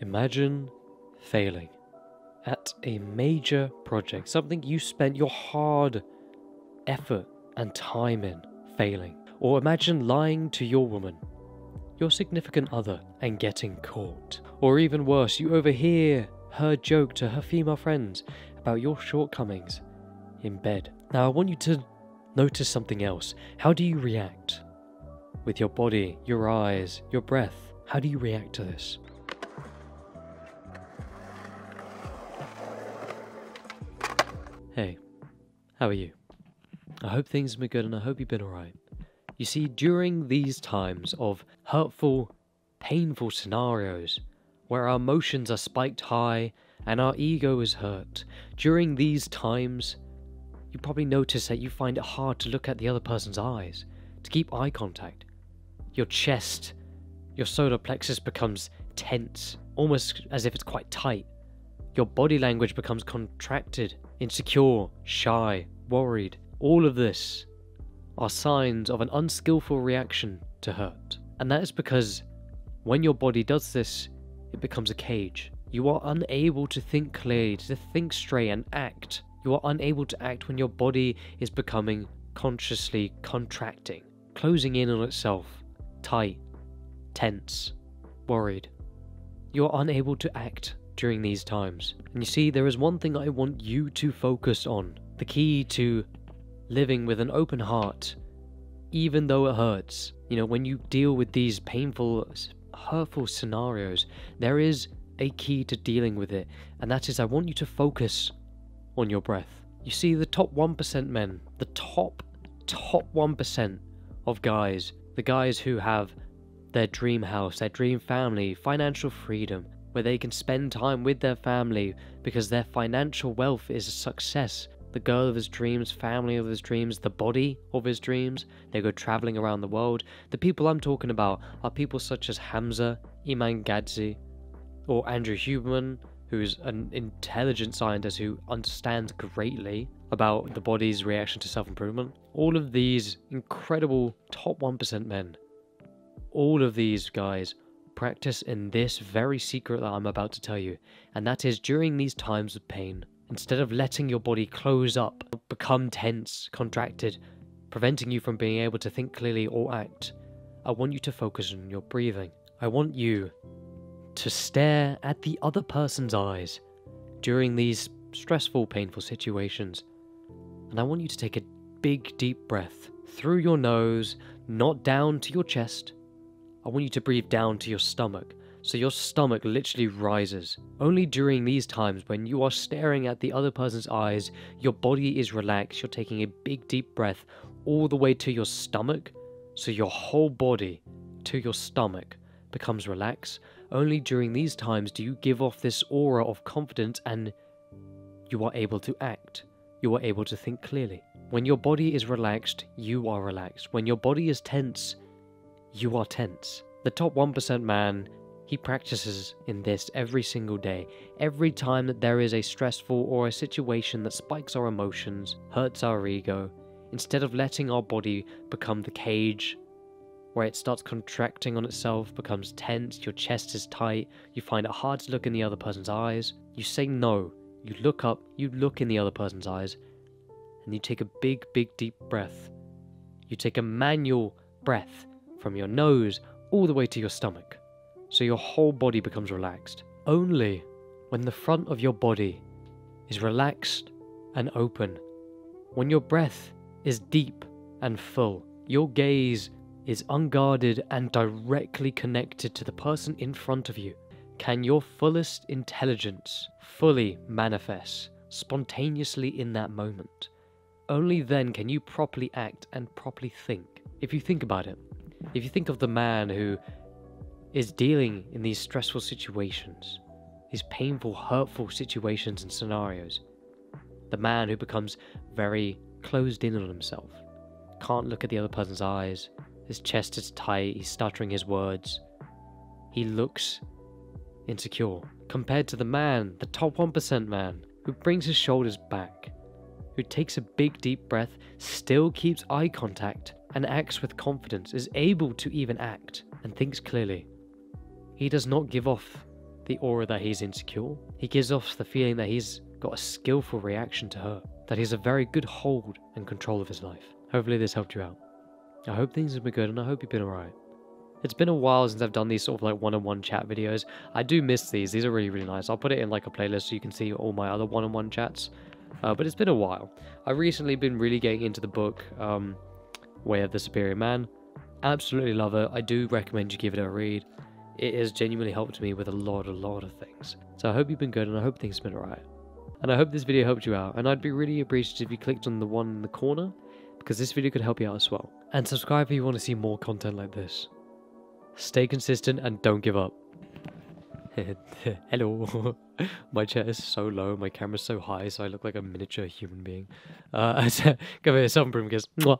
Imagine failing at a major project, something you spent your hard effort and time in failing. Or imagine lying to your woman, your significant other, and getting caught. Or even worse, you overhear her joke to her female friends about your shortcomings in bed. Now, I want you to notice something else. How do you react? With your body, your eyes, your breath. How do you react to this? Hey, how are you? I hope things have been good and I hope you've been alright. You see, during these times of hurtful, painful scenarios, where our emotions are spiked high and our ego is hurt, during these times, you probably notice that you find it hard to look at the other person's eyes, to keep eye contact. Your chest, your solar plexus becomes tense, almost as if it's quite tight. Your body language becomes contracted, insecure, shy, worried. All of this are signs of an unskillful reaction to hurt. And that is because when your body does this, it becomes a cage. You are unable to think clearly, to think straight and act. You are unable to act when your body is becoming consciously contracting, closing in on itself, tight, tense, worried. You are unable to act during these times. And you see, there is one thing I want you to focus on the key to living with an open heart, even though it hurts. You know, when you deal with these painful, hurtful scenarios, there is a key to dealing with it, and that is I want you to focus on your breath. You see, the top 1% men, the top, top 1% of guys, the guys who have their dream house, their dream family, financial freedom, where they can spend time with their family because their financial wealth is a success. The girl of his dreams, family of his dreams, the body of his dreams. They go traveling around the world. The people I'm talking about are people such as Hamza, Iman Gadzhi, or Andrew Huberman, who's an intelligent scientist who understands greatly about the body's reaction to self improvement. All of these incredible top 1% men, all of these guys practice in this very secret that I'm about to tell you, and that is during these times of pain, instead of letting your body close up, become tense, contracted, preventing you from being able to think clearly or act, I want you to focus on your breathing. I want you to stare at the other person's eyes during these stressful, painful situations. And I want you to take a big, deep breath through your nose, not down to your chest. I want you to breathe down to your stomach, so your stomach literally rises. Only during these times when you are staring at the other person's eyes, your body is relaxed, you're taking a big, deep breath all the way to your stomach, so your whole body to your stomach becomes relaxed. Only during these times do you give off this aura of confidence and you are able to act. You are able to think clearly. When your body is relaxed, you are relaxed. When your body is tense, you are tense. The top 1% man, he practices in this every single day. Every time that there is a stressful or a situation that spikes our emotions, hurts our ego, instead of letting our body become the cage where it starts contracting on itself, becomes tense, your chest is tight, you find it hard to look in the other person's eyes. You say no, you look up, you look in the other person's eyes, and you take a big, big, deep breath. You take a manual breath from your nose all the way to your stomach, so your whole body becomes relaxed. Only when the front of your body is relaxed and open, when your breath is deep and full, your gaze is unguarded and directly connected to the person in front of you, can your fullest intelligence fully manifest spontaneously in that moment. Only then can you properly act and properly think. If you think about it, if you think of the man who is dealing in these stressful situations, these painful, hurtful situations and scenarios, the man who becomes very closed in on himself, can't look at the other person's eyes, his chest is tight, he's stuttering his words. He looks insecure compared to the man, the top 1% man, who brings his shoulders back, who takes a big deep breath, still keeps eye contact, and acts with confidence, is able to even act, and thinks clearly. He does not give off the aura that he's insecure. He gives off the feeling that he's got a skillful reaction to her, that he's a very good hold and control of his life. Hopefully, this helped you out. I hope things have been good and I hope you've been alright. It's been a while since I've done these sort of like one on one chat videos. I do miss these, these are really, really nice. I'll put it in like a playlist so you can see all my other one on one chats. Uh, but it's been a while. I've recently been really getting into the book um, Way of the Superior Man. Absolutely love it. I do recommend you give it a read. It has genuinely helped me with a lot, a lot of things. So I hope you've been good and I hope things have been alright. And I hope this video helped you out. And I'd be really appreciative if you clicked on the one in the corner because this video could help you out as well. And subscribe if you want to see more content like this. Stay consistent and don't give up. Hello. my chair is so low, my camera's so high, so I look like a miniature human being. Uh, come here, some kiss. Mwah.